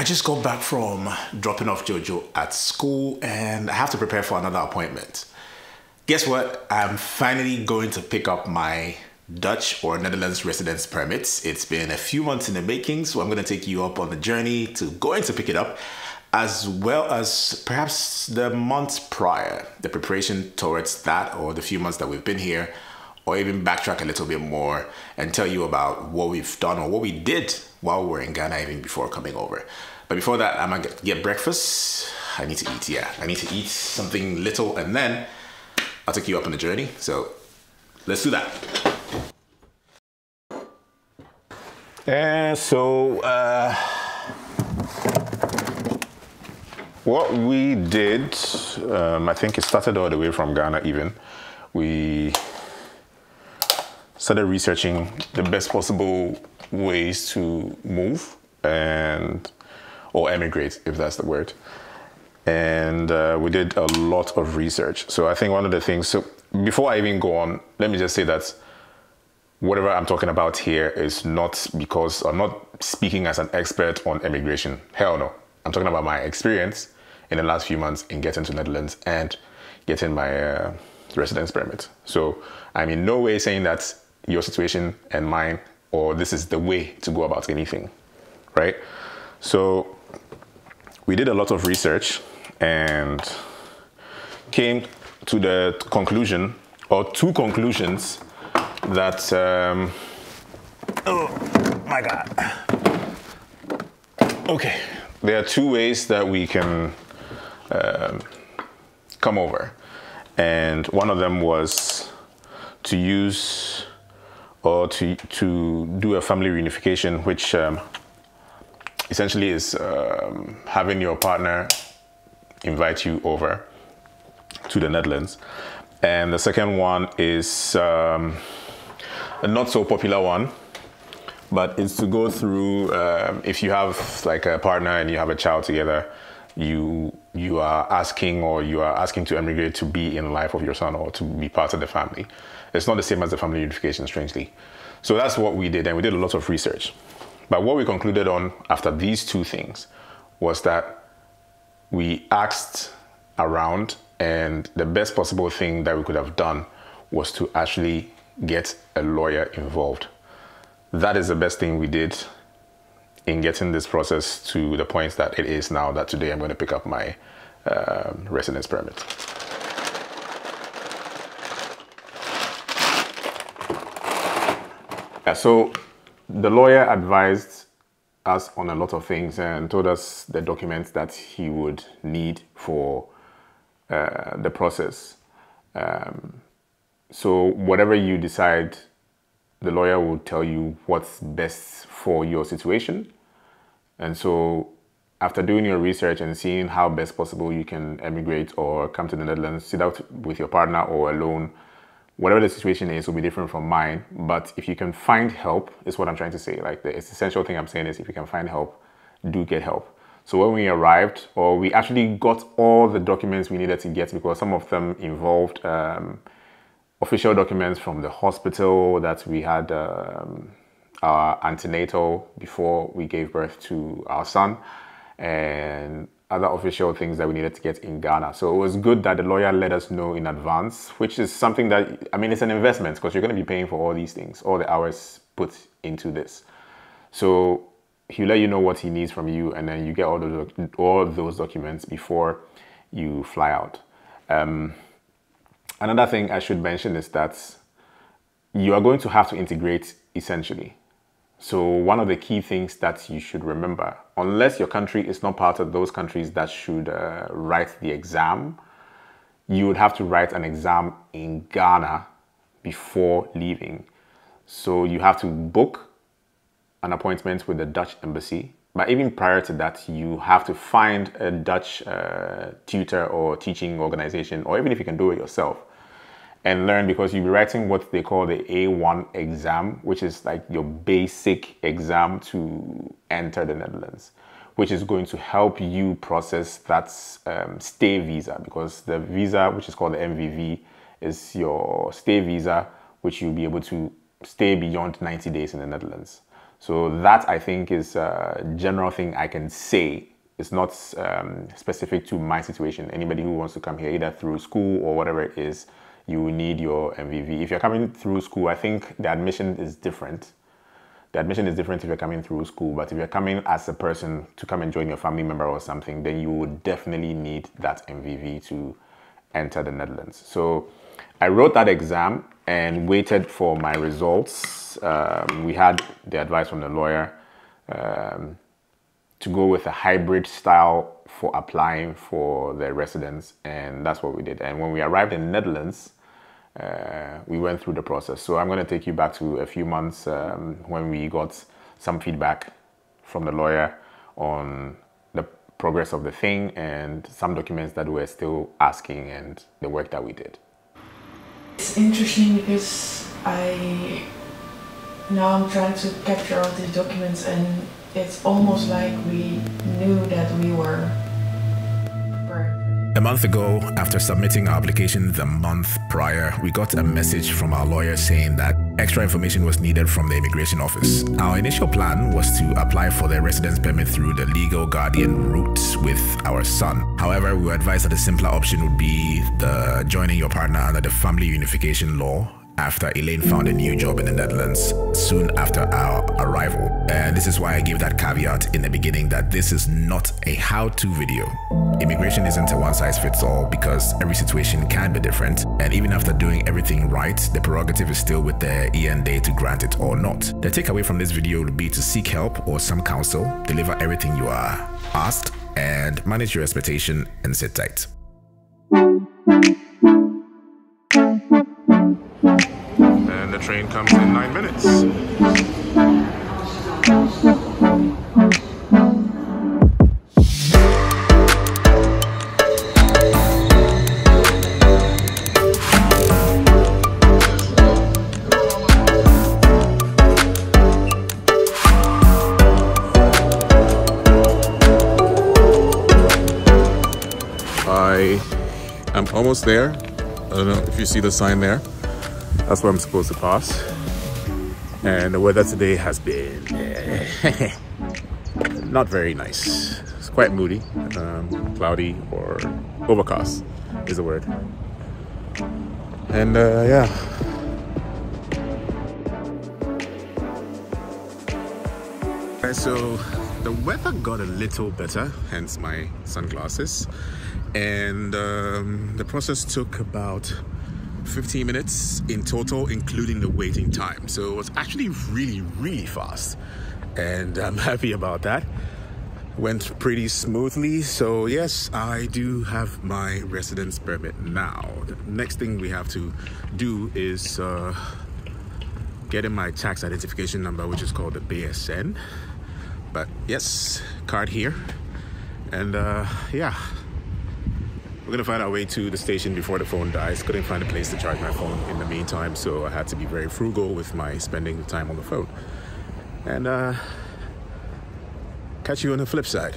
I just got back from dropping off Jojo at school and I have to prepare for another appointment. Guess what? I'm finally going to pick up my Dutch or Netherlands residence permits. It's been a few months in the making, so I'm going to take you up on the journey to going to pick it up, as well as perhaps the months prior, the preparation towards that, or the few months that we've been here, or even backtrack a little bit more and tell you about what we've done or what we did while we were in Ghana, even before coming over. But before that, I'm gonna get breakfast. I need to eat, yeah. I need to eat something little and then I'll take you up on the journey. So let's do that. And so, uh, what we did, um, I think it started all the way from Ghana, even. We started researching the best possible ways to move and or emigrate, if that's the word. And uh, we did a lot of research. So I think one of the things. So before I even go on, let me just say that whatever I'm talking about here is not because I'm not speaking as an expert on immigration. Hell no. I'm talking about my experience in the last few months in getting to Netherlands and getting my uh, residence permit. So I'm in no way saying that your situation and mine or this is the way to go about anything, right? So we did a lot of research and came to the conclusion or two conclusions that um, oh my god okay there are two ways that we can um, come over and one of them was to use or to to do a family reunification which um, essentially is um, having your partner invite you over to the Netherlands and the second one is um, a not so popular one, but it's to go through. Um, if you have like a partner and you have a child together, you you are asking or you are asking to emigrate to be in the life of your son or to be part of the family. It's not the same as the family unification, strangely. So that's what we did, and we did a lot of research. But what we concluded on after these two things was that we asked around, and the best possible thing that we could have done was to actually get a lawyer involved. That is the best thing we did in getting this process to the point that it is now that today I'm going to pick up my um, residence permit. Yeah, so the lawyer advised us on a lot of things and told us the documents that he would need for uh, the process. Um, so whatever you decide, the lawyer will tell you what's best for your situation. And so after doing your research and seeing how best possible you can emigrate or come to the Netherlands, sit out with your partner or alone, whatever the situation is will be different from mine. But if you can find help, is what I'm trying to say. Like the essential thing I'm saying is if you can find help, do get help. So when we arrived, or we actually got all the documents we needed to get because some of them involved um, official documents from the hospital that we had um, our antenatal before we gave birth to our son and other official things that we needed to get in Ghana. So it was good that the lawyer let us know in advance, which is something that, I mean, it's an investment because you're going to be paying for all these things, all the hours put into this. So he'll let you know what he needs from you and then you get all those, all those documents before you fly out. Um, Another thing I should mention is that you are going to have to integrate essentially. So one of the key things that you should remember, unless your country is not part of those countries that should uh, write the exam, you would have to write an exam in Ghana before leaving. So you have to book an appointment with the Dutch embassy. But even prior to that, you have to find a Dutch uh, tutor or teaching organization, or even if you can do it yourself, and learn because you'll be writing what they call the A1 exam, which is like your basic exam to enter the Netherlands, which is going to help you process that um, stay visa because the visa, which is called the MVV, is your stay visa, which you'll be able to stay beyond 90 days in the Netherlands. So that I think is a general thing I can say. It's not um, specific to my situation. Anybody who wants to come here, either through school or whatever it is, you will need your MVV. If you're coming through school, I think the admission is different. The admission is different if you're coming through school, but if you're coming as a person to come and join your family member or something, then you would definitely need that MVV to enter the Netherlands. So I wrote that exam and waited for my results. Um, we had the advice from the lawyer um, to go with a hybrid style for applying for the residence, and that's what we did. And when we arrived in the Netherlands, uh, we went through the process. So I'm going to take you back to a few months um, when we got some feedback from the lawyer on the progress of the thing and some documents that we're still asking and the work that we did. It's interesting because I now I'm trying to capture all these documents and it's almost like we knew that we were a month ago, after submitting our application the month prior, we got a message from our lawyer saying that extra information was needed from the immigration office. Our initial plan was to apply for the residence permit through the legal guardian route with our son. However, we were advised that the simpler option would be the joining your partner under the family unification law after Elaine found a new job in the Netherlands soon after our arrival. And this is why I gave that caveat in the beginning that this is not a how to video. Immigration isn't a one size fits all because every situation can be different. And even after doing everything right, the prerogative is still with the IND to grant it or not. The takeaway from this video would be to seek help or some counsel, deliver everything you are asked, and manage your expectation and sit tight. Comes in nine minutes. I am almost there. I don't know if you see the sign there. That's where I'm supposed to pass. And the weather today has been not very nice. It's quite moody, um, cloudy, or overcast is the word. And uh, yeah. so the weather got a little better, hence my sunglasses. And um, the process took about 15 minutes in total, including the waiting time. So it was actually really, really fast. And I'm happy about that. Went pretty smoothly. So, yes, I do have my residence permit now. The next thing we have to do is uh, getting my tax identification number, which is called the BSN. But yes, card here. And uh, yeah, we're gonna find our way to the station before the phone dies. Couldn't find a place to charge my phone in the meantime, so I had to be very frugal with my spending time on the phone. And uh, catch you on the flip side.